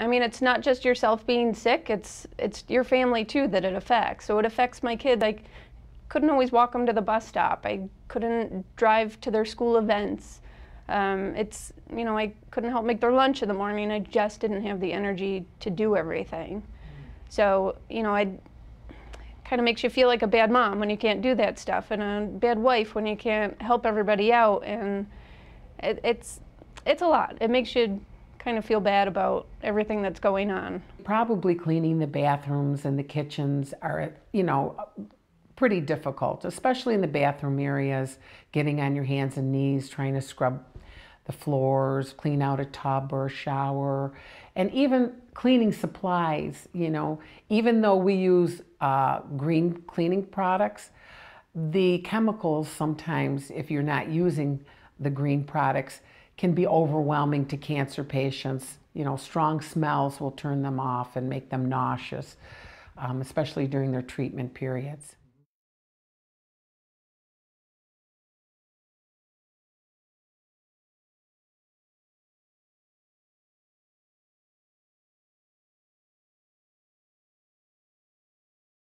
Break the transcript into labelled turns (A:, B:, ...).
A: I mean, it's not just yourself being sick, it's it's your family too that it affects. So it affects my kid. Like couldn't always walk them to the bus stop. I couldn't drive to their school events. Um, it's you know I couldn't help make their lunch in the morning. I just didn't have the energy to do everything. So you know I kind of makes you feel like a bad mom when you can't do that stuff, and a bad wife when you can't help everybody out, and it, it's it's a lot. It makes you kind of feel bad about everything that's going on.
B: Probably cleaning the bathrooms and the kitchens are, you know, pretty difficult, especially in the bathroom areas, getting on your hands and knees, trying to scrub the floors, clean out a tub or a shower, and even cleaning supplies, you know, even though we use uh, green cleaning products, the chemicals sometimes, if you're not using the green products, can be overwhelming to cancer patients. You know, strong smells will turn them off and make them nauseous, um, especially during their treatment periods.